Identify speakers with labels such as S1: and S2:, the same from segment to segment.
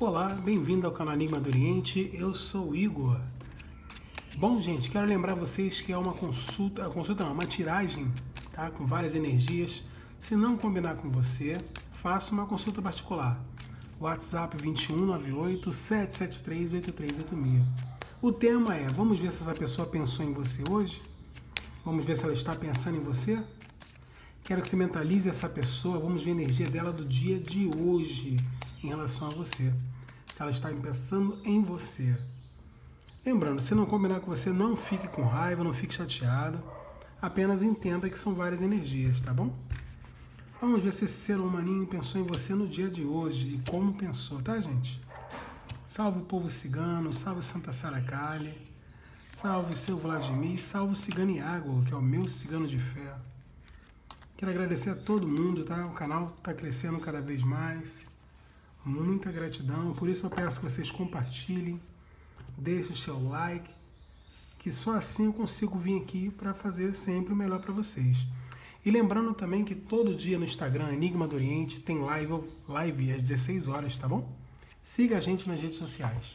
S1: Olá, bem-vindo ao canal Enigma do Oriente, eu sou Igor. Bom, gente, quero lembrar vocês que é uma consulta, consulta não, uma tiragem, tá? Com várias energias. Se não combinar com você, faça uma consulta particular. WhatsApp 2198 773 8386. O tema é: vamos ver se essa pessoa pensou em você hoje? Vamos ver se ela está pensando em você? Quero que você mentalize essa pessoa, vamos ver a energia dela do dia de hoje em relação a você. Se ela está pensando em você. Lembrando, se não combinar com você, não fique com raiva, não fique chateado. Apenas entenda que são várias energias, tá bom? Vamos ver se esse ser humaninho pensou em você no dia de hoje e como pensou, tá, gente? Salve o povo cigano, salve Santa Saracali, salve seu Vladimir, salve o cigano Iago, que é o meu cigano de fé. Quero agradecer a todo mundo, tá? O canal está crescendo cada vez mais. Muita gratidão. Por isso eu peço que vocês compartilhem, deixem o seu like, que só assim eu consigo vir aqui para fazer sempre o melhor para vocês. E lembrando também que todo dia no Instagram Enigma do Oriente tem live, live às 16 horas, tá bom? Siga a gente nas redes sociais.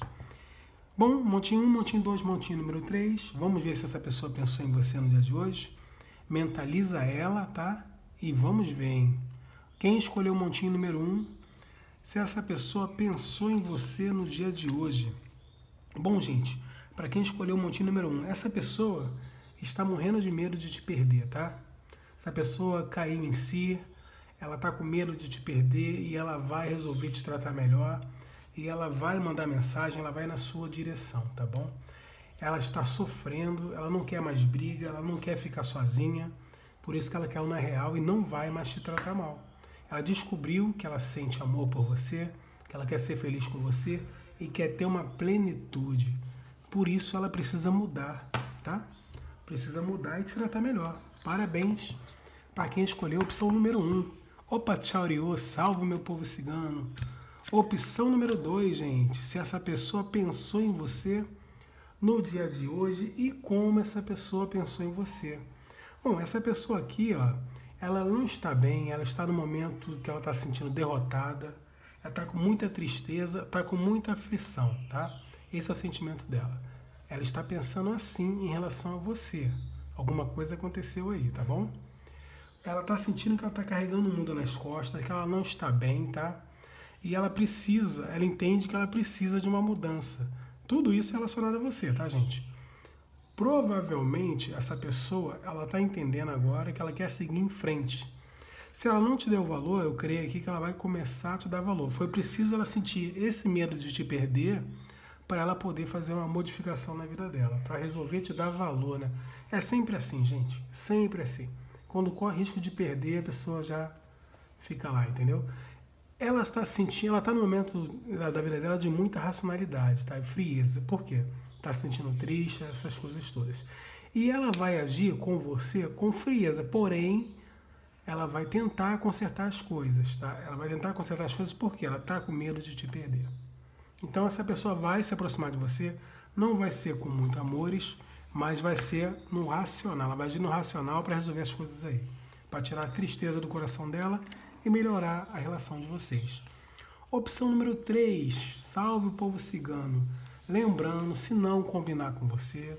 S1: Bom, montinho 1, montinho 2, montinho número 3. Vamos ver se essa pessoa pensou em você no dia de hoje. Mentaliza ela, tá? E vamos ver, hein? Quem escolheu o montinho número 1, se essa pessoa pensou em você no dia de hoje. Bom, gente, para quem escolheu o montinho número 1, essa pessoa está morrendo de medo de te perder, tá? Essa pessoa caiu em si, ela está com medo de te perder e ela vai resolver te tratar melhor e ela vai mandar mensagem, ela vai na sua direção, tá bom? Ela está sofrendo, ela não quer mais briga, ela não quer ficar sozinha, por isso que ela quer uma real e não vai mais te tratar mal. Ela descobriu que ela sente amor por você, que ela quer ser feliz com você e quer ter uma plenitude. Por isso ela precisa mudar, tá? Precisa mudar e te tratar melhor. Parabéns para quem escolheu a opção número 1. Um. Opa, tchau, salve meu povo cigano. Opção número 2, gente. Se essa pessoa pensou em você no dia de hoje e como essa pessoa pensou em você. Bom, essa pessoa aqui, ó, ela não está bem, ela está no momento que ela está se sentindo derrotada, ela está com muita tristeza, está com muita aflição, tá? Esse é o sentimento dela. Ela está pensando assim em relação a você alguma coisa aconteceu aí, tá bom? Ela tá sentindo que ela tá carregando o mundo nas costas, que ela não está bem, tá? E ela precisa, ela entende que ela precisa de uma mudança. Tudo isso é relacionado a você, tá, gente? Provavelmente essa pessoa, ela tá entendendo agora que ela quer seguir em frente. Se ela não te deu valor, eu creio aqui que ela vai começar a te dar valor. Foi preciso ela sentir esse medo de te perder para ela poder fazer uma modificação na vida dela, para resolver te dar valor, né? É sempre assim, gente, sempre assim. Quando corre risco de perder, a pessoa já fica lá, entendeu? Ela está sentindo, ela está no momento da vida dela de muita racionalidade, tá? Frieza. Por quê? Está se sentindo triste, essas coisas todas. E ela vai agir com você com frieza, porém, ela vai tentar consertar as coisas, tá? Ela vai tentar consertar as coisas porque ela está com medo de te perder. Então essa pessoa vai se aproximar de você, não vai ser com muito amores, mas vai ser no racional. Ela vai agir no racional para resolver as coisas aí, para tirar a tristeza do coração dela e melhorar a relação de vocês. Opção número 3, salve o povo cigano. Lembrando, se não combinar com você,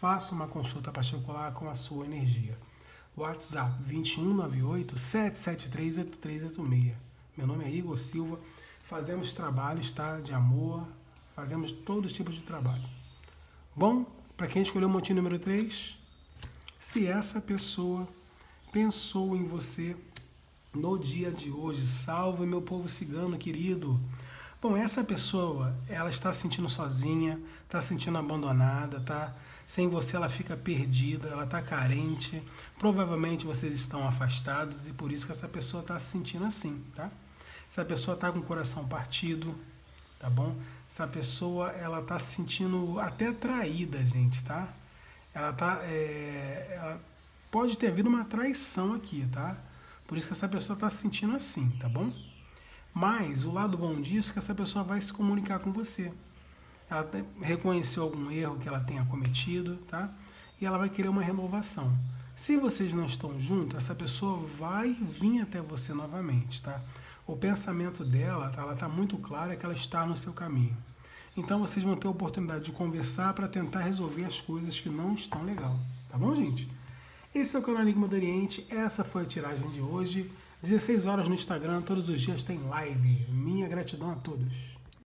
S1: faça uma consulta particular com a sua energia. WhatsApp 2198 773 8386. Meu nome é Igor Silva fazemos trabalhos tá, de amor, fazemos todos os tipos de trabalho. Bom, para quem escolheu o motivo número 3, se essa pessoa pensou em você no dia de hoje, salve meu povo cigano querido. Bom, essa pessoa, ela está se sentindo sozinha, está se sentindo abandonada, tá? Sem você ela fica perdida, ela está carente. Provavelmente vocês estão afastados e por isso que essa pessoa está se sentindo assim, tá? Se a pessoa está com o coração partido, tá bom? Se a pessoa ela está se sentindo até traída, gente, tá? Ela tá, é, ela pode ter havido uma traição aqui, tá? Por isso que essa pessoa está se sentindo assim, tá bom? Mas o lado bom disso é que essa pessoa vai se comunicar com você. Ela reconheceu algum erro que ela tenha cometido, tá? E ela vai querer uma renovação. Se vocês não estão juntos, essa pessoa vai vir até você novamente, tá? o pensamento dela, tá, ela está muito clara que ela está no seu caminho. Então vocês vão ter a oportunidade de conversar para tentar resolver as coisas que não estão legal. Tá bom, gente? Esse é o canal Enigma do Oriente. Essa foi a tiragem de hoje. 16 horas no Instagram, todos os dias tem live. Minha gratidão a todos.